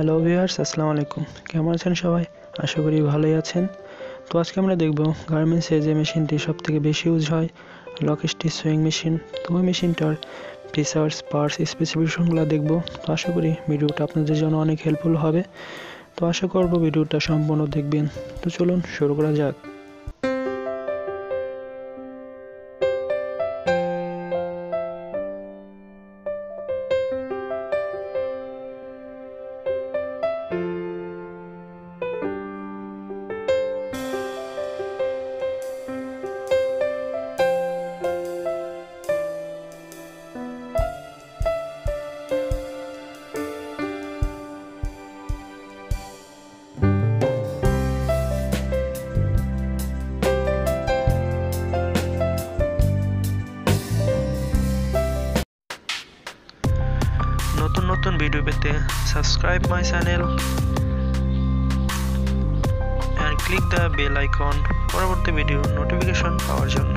Hello viewers আসসালামু আলাইকুম। কেমন আছেন সবাই? আশা করি ভালোই আছেন। তো আজকে আমরা দেখব গার্মেন্টসে যে মেশিনটি সবথেকে বেশি ইউজ হয় লক স্টিচ সুইং মেশিন। তো ওই মেশিনটার ফিচার্স পার্টস স্পেসিফিকেশনগুলো দেখব। তো আশা করি ভিডিওটা আপনাদের জন্য অনেক হেল্পফুল হবে। তো আশা করব ভিডিওটা সম্পূর্ণ দেখবেন। তো চলুন শুরু করা যাক। নতুন ভিডিও পেতে subscribe my channel and click the bell icon পরবর্তী ভিডিও নোটিফিকেশন পাওয়ার জন্য।